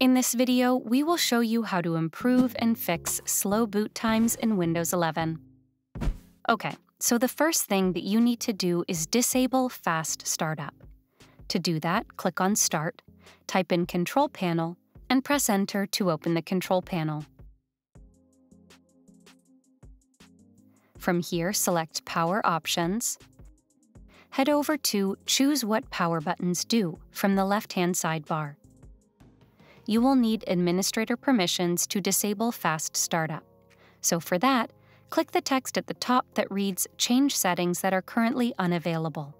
In this video, we will show you how to improve and fix slow boot times in Windows 11. Okay, so the first thing that you need to do is disable Fast Startup. To do that, click on Start, type in Control Panel, and press Enter to open the Control Panel. From here, select Power Options. Head over to Choose what power buttons do from the left-hand sidebar you will need administrator permissions to disable Fast Startup. So for that, click the text at the top that reads Change settings that are currently unavailable.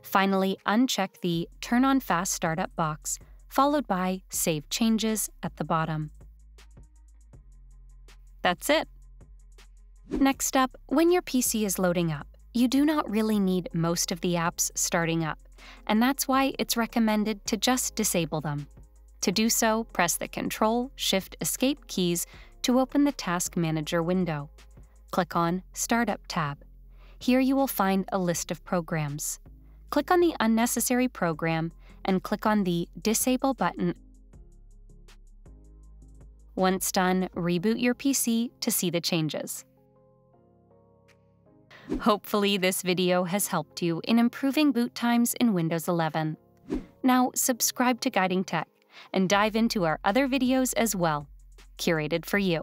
Finally, uncheck the Turn on Fast Startup box, followed by Save Changes at the bottom. That's it. Next up, when your PC is loading up, you do not really need most of the apps starting up, and that's why it's recommended to just disable them. To do so, press the Control Shift Escape keys to open the Task Manager window. Click on Startup tab. Here you will find a list of programs. Click on the unnecessary program and click on the Disable button. Once done, reboot your PC to see the changes. Hopefully this video has helped you in improving boot times in Windows 11. Now subscribe to Guiding Tech and dive into our other videos as well, curated for you.